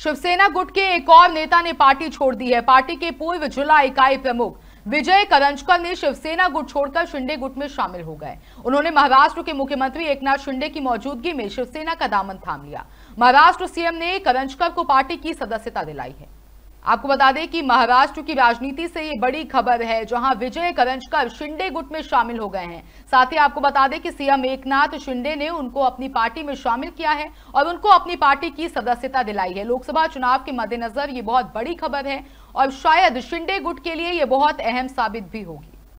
शिवसेना गुट के एक और नेता ने पार्टी छोड़ दी है। पार्टी के पूर्व जिला इकाई प्रमुख विजय करंजकर ने शिवसेना गुट छोड़कर शिंदे गुट में शामिल हो गए। उन्होंने महाराष्ट्र के मुख्यमंत्री एकनाथ शिंदे की मौजूदगी में शिवसेना का दामन थाम लिया। महाराष्ट्र सीएम ने करंजकर को पार्टी की सदस्यता दिलाई है। आपको बता दें कि महाराष्ट्र की राजनीति से ये बड़ी खबर है, जहाँ विजय करंजकर शिंदे गुट में शामिल हो गए हैं। साथ ही आपको बता दें कि सीएम एकनाथ शिंदे ने उनको अपनी पार्टी में शामिल किया है और उनको अपनी पार्टी की सदस्यता दिलाई है। लोकसभा चुनाव के मद्देनजर ये बहुत बड़ी खबर है और शायद शिंदे गुट के लिए ये बहुत अहम साबित भी होगी।